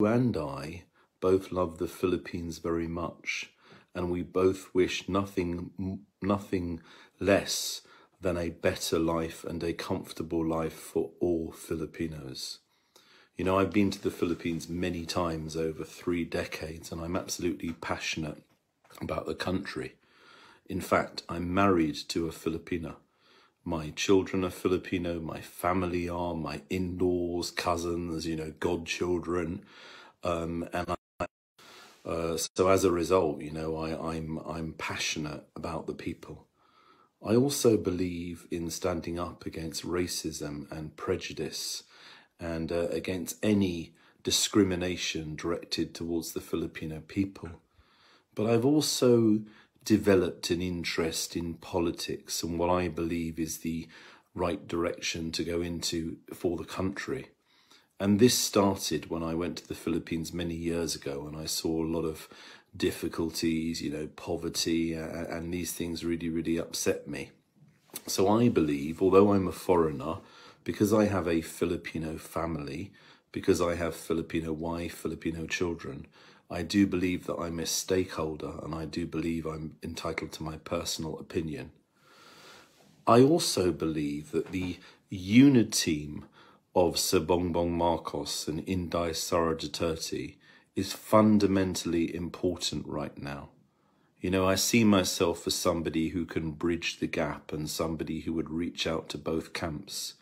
and I both love the Philippines very much, and we both wish nothing, nothing less than a better life and a comfortable life for all Filipinos. You know, I've been to the Philippines many times over three decades, and I'm absolutely passionate about the country. In fact, I'm married to a Filipina. My children are Filipino, my family are, my in-laws, cousins, you know, godchildren. Um, and I, uh, so as a result, you know, I, I'm, I'm passionate about the people. I also believe in standing up against racism and prejudice and uh, against any discrimination directed towards the Filipino people. But I've also developed an interest in politics and what I believe is the right direction to go into for the country. And this started when I went to the Philippines many years ago and I saw a lot of difficulties, you know, poverty, uh, and these things really, really upset me. So I believe, although I'm a foreigner, because I have a Filipino family, because I have Filipino wife, Filipino children, I do believe that I'm a stakeholder and I do believe I'm entitled to my personal opinion. I also believe that the UniTeam of Sir Bongbong Marcos and Inday Sara Duterte is fundamentally important right now. You know, I see myself as somebody who can bridge the gap and somebody who would reach out to both camps.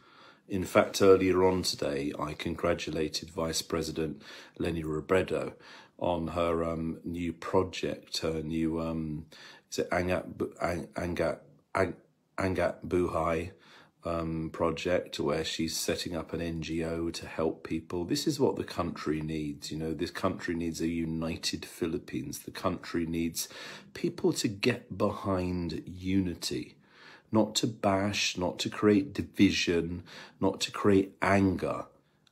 In fact, earlier on today, I congratulated Vice President Leni Robredo on her um, new project, her new, um, is it Angat, Angat, Angat Buhay um, project where she's setting up an NGO to help people. This is what the country needs. You know, this country needs a united Philippines. The country needs people to get behind unity, not to bash, not to create division, not to create anger.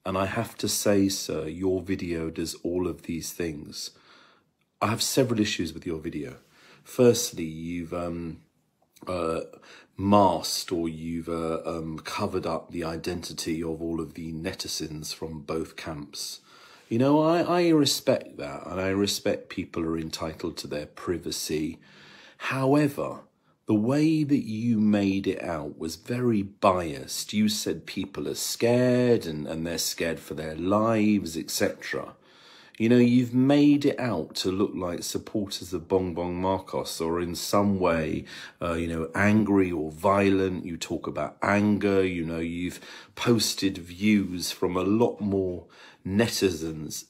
And I have to say, sir, your video does all of these things. I have several issues with your video. Firstly, you've um, uh, masked or you've uh, um, covered up the identity of all of the netizens from both camps. You know, I, I respect that and I respect people are entitled to their privacy. However, the way that you made it out was very biased. You said people are scared and, and they're scared for their lives, etc. You know, you've made it out to look like supporters of Bongbong Marcos or in some way, uh, you know, angry or violent. You talk about anger, you know, you've posted views from a lot more netizens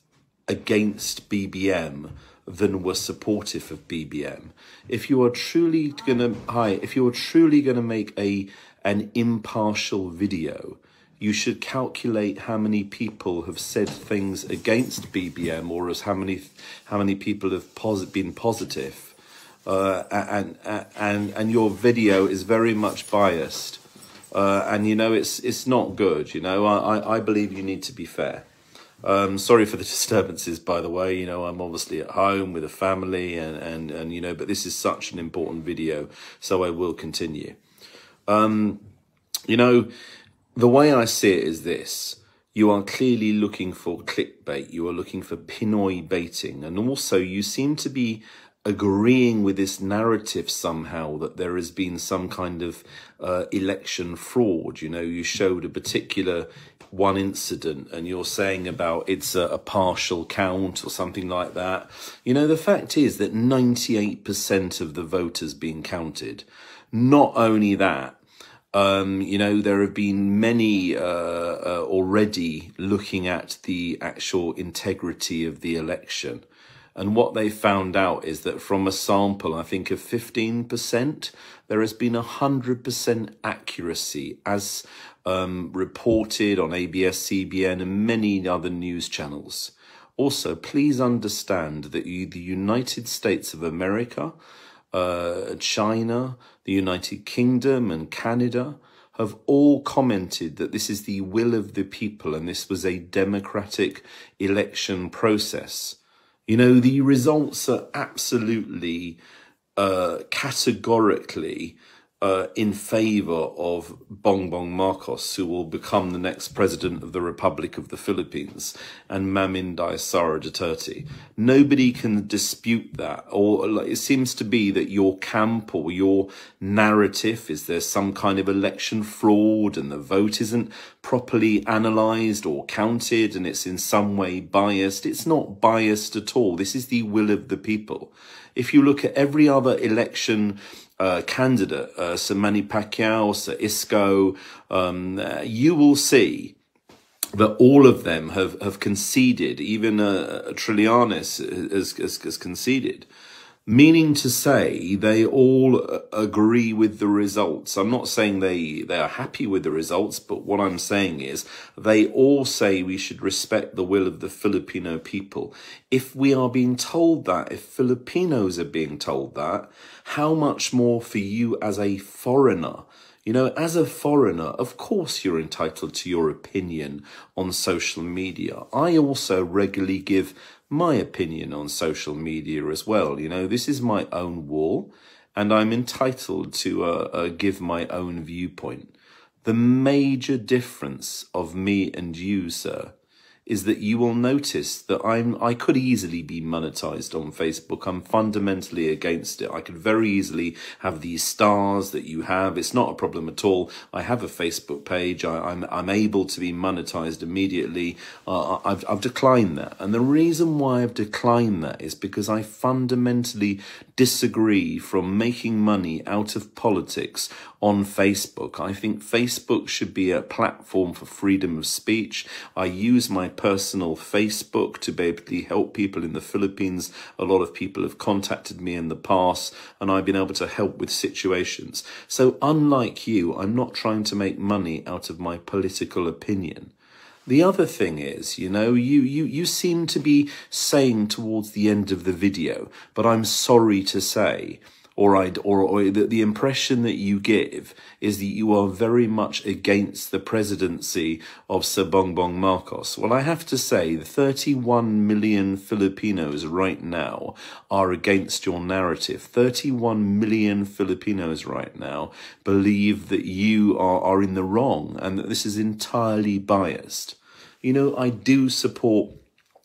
against BBM than were supportive of BBM. If you are truly gonna, hi, if you are truly gonna make a, an impartial video, you should calculate how many people have said things against BBM or as how many how many people have been positive. Uh, and and and your video is very much biased, uh, and you know it's it's not good. You know, I I believe you need to be fair. Um, sorry for the disturbances, by the way. You know, I'm obviously at home with a family, and and and you know, but this is such an important video, so I will continue. Um, you know, the way I see it is this. You are clearly looking for clickbait. You are looking for Pinoy baiting. And also you seem to be agreeing with this narrative somehow that there has been some kind of uh, election fraud. You know, you showed a particular one incident and you're saying about it's a, a, partial count or something like that. You know, the fact is that 98% of the voters being counted. Not only that, um, you know, there have been many uh, uh, already looking at the actual integrity of the election. And what they found out is that from a sample, I think of 15%, there has been 100% accuracy as um, reported on ABS, CBN, and many other news channels. Also, please understand that the United States of America uh, China, the United Kingdom, and Canada have all commented that this is the will of the people and this was a democratic election process. You know, the results are absolutely, uh, categorically uh, in favor of Bongbong Marcos, who will become the next president of the Republic of the Philippines, and Mamindai Sara Duterte. Nobody can dispute that. Or it seems to be that your camp or your narrative is there some kind of election fraud and the vote isn't properly analysed or counted and it's in some way biased. It's not biased at all. This is the will of the people. If you look at every other election candidate, uh, Sir Manny Pacquiao, Sir Isko, um, you will see that all of them have, have conceded, even uh, Trillanes has, has, has conceded meaning to say they all uh, agree with the results. I'm not saying they, they are happy with the results, but what I'm saying is they all say we should respect the will of the Filipino people. If we are being told that, if Filipinos are being told that, how much more for you as a foreigner? You know, as a foreigner, of course you're entitled to your opinion on social media. I also regularly give my opinion on social media as well. You know, this is my own wall and I'm entitled to uh, uh, give my own viewpoint. The major difference of me and you, sir, is that you will notice that I'm I could easily be monetized on Facebook. I'm fundamentally against it. I could very easily have these stars that you have. It's not a problem at all. I have a Facebook page. I, am I'm, I'm able to be monetized immediately. Uh, I've I've declined that, and the reason why I've declined that is because I fundamentally disagree from making money out of politics on Facebook. I think Facebook should be a platform for freedom of speech. I use my personal Facebook to be able to help people in the Philippines. A lot of people have contacted me in the past and I've been able to help with situations. So unlike you, I'm not trying to make money out of my political opinion. The other thing is, you know, you, you, you seem to be saying towards the end of the video, but I'm sorry to say, or, I'd, or, or the, the impression that you give is that you are very much against the presidency of Sir Bongbong Marcos. Well, I have to say, 31 million Filipinos right now are against your narrative. 31 million Filipinos right now believe that you are, are in the wrong and that this is entirely biased. You know, I do support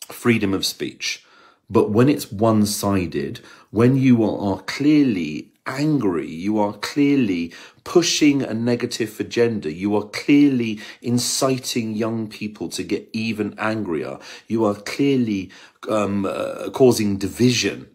freedom of speech. But when it's one sided, when you are clearly angry, you are clearly pushing a negative agenda, you are clearly inciting young people to get even angrier, you are clearly um, uh, causing division.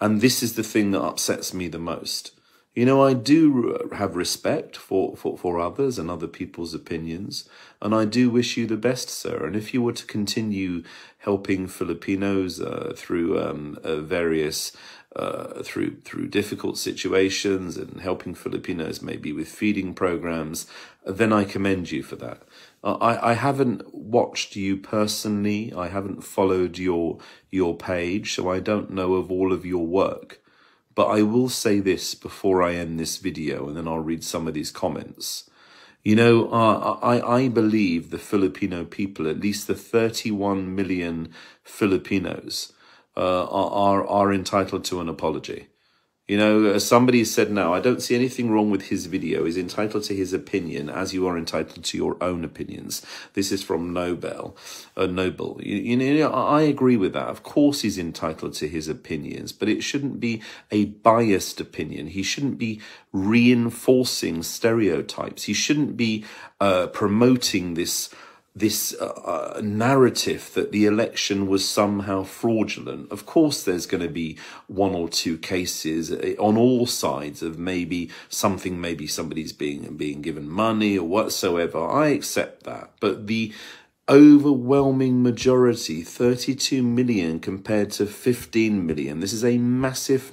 And this is the thing that upsets me the most. You know, I do have respect for, for, for others and other people's opinions, and I do wish you the best, sir. And if you were to continue helping Filipinos uh, through um, uh, various uh, through through difficult situations and helping Filipinos maybe with feeding programs, then I commend you for that. Uh, I, I haven't watched you personally. I haven't followed your your page, so I don't know of all of your work. But I will say this before I end this video and then I'll read some of these comments. You know, uh, I, I believe the Filipino people, at least the 31 million Filipinos, uh, are, are entitled to an apology. You know, somebody said now, I don't see anything wrong with his video. He's entitled to his opinion as you are entitled to your own opinions. This is from Nobel, uh, Noble. You, you know, I agree with that. Of course he's entitled to his opinions, but it shouldn't be a biased opinion. He shouldn't be reinforcing stereotypes. He shouldn't be uh, promoting this this uh, uh, narrative that the election was somehow fraudulent. Of course, there's going to be one or two cases uh, on all sides of maybe something, maybe somebody's being being given money or whatsoever. I accept that, but the overwhelming majority, 32 million compared to 15 million. This is a massive, massive